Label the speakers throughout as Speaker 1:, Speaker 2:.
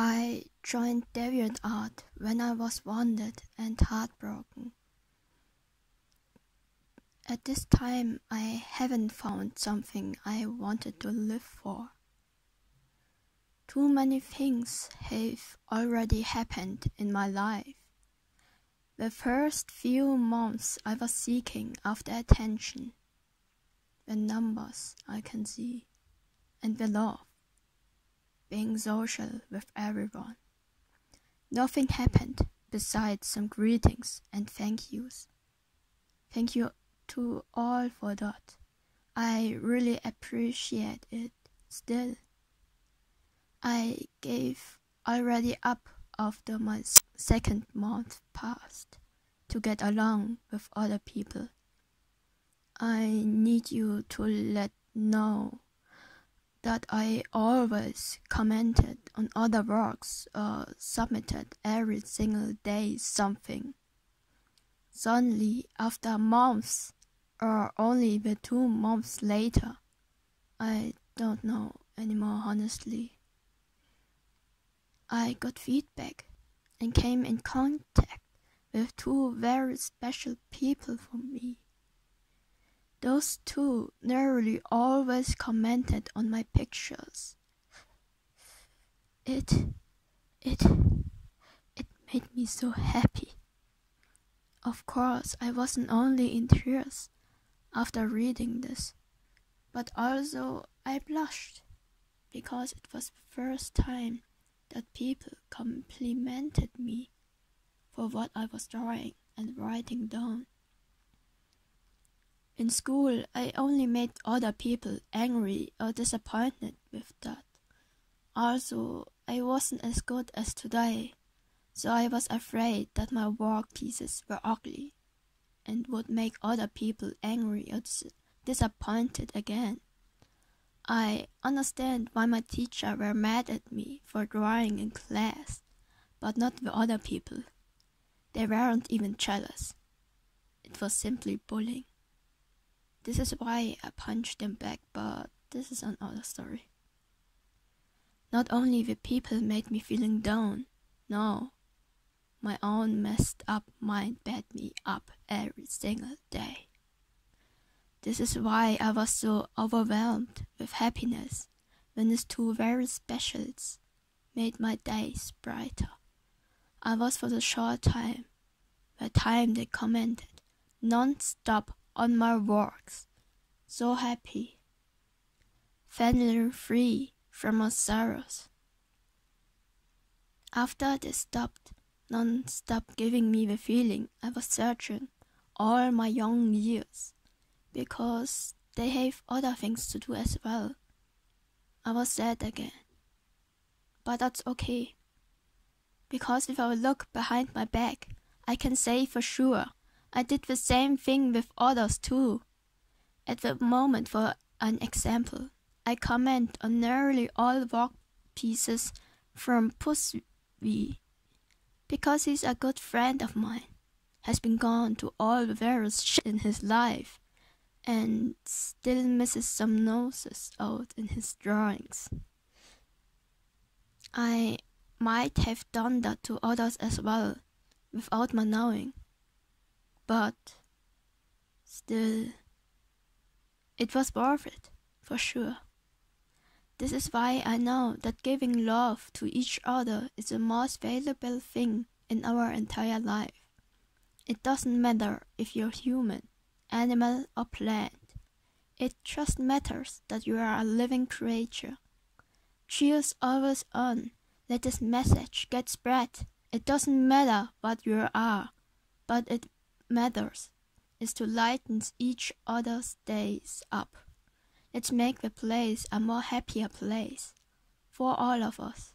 Speaker 1: I joined Deviant Art when I was wounded and heartbroken. At this time, I haven't found something I wanted to live for. Too many things have already happened in my life. The first few months I was seeking after attention, the numbers I can see, and the love being social with everyone. Nothing happened besides some greetings and thank yous. Thank you to all for that. I really appreciate it still. I gave already up after my second month passed to get along with other people. I need you to let know that I always commented on other works or uh, submitted every single day something. Suddenly, after months, or only the two months later, I don't know anymore honestly. I got feedback and came in contact with two very special people for me. Those two nearly always commented on my pictures. It, it, it made me so happy. Of course, I wasn't only in tears after reading this, but also I blushed because it was the first time that people complimented me for what I was drawing and writing down. In school, I only made other people angry or disappointed with that. Also, I wasn't as good as today, so I was afraid that my work pieces were ugly and would make other people angry or dis disappointed again. I understand why my teacher were mad at me for drawing in class, but not the other people. They weren't even jealous. It was simply bullying. This is why I punched them back, but this is another story. Not only the people made me feeling down, no, my own messed up mind bad me up every single day. This is why I was so overwhelmed with happiness when these two very specials made my days brighter. I was for the short time, the time they commented non-stop on my works, so happy, finally free from my sorrows. After they stopped non-stop giving me the feeling I was searching all my young years, because they have other things to do as well. I was sad again. But that's okay. Because if I look behind my back, I can say for sure I did the same thing with others too. At the moment, for an example, I comment on nearly all the work pieces from Puswi because he's a good friend of mine, has been gone to all the various shit in his life, and still misses some noses out in his drawings. I might have done that to others as well, without my knowing but still, it was worth it, for sure. This is why I know that giving love to each other is the most valuable thing in our entire life. It doesn't matter if you're human, animal, or plant. It just matters that you are a living creature. Cheers always on. Let this message get spread. It doesn't matter what you are, but it matters is to lighten each other's days up. Let's make the place a more happier place for all of us.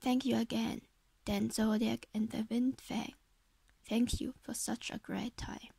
Speaker 1: Thank you again, Dan Zodiac and the Wind Fang. Thank you for such a great time.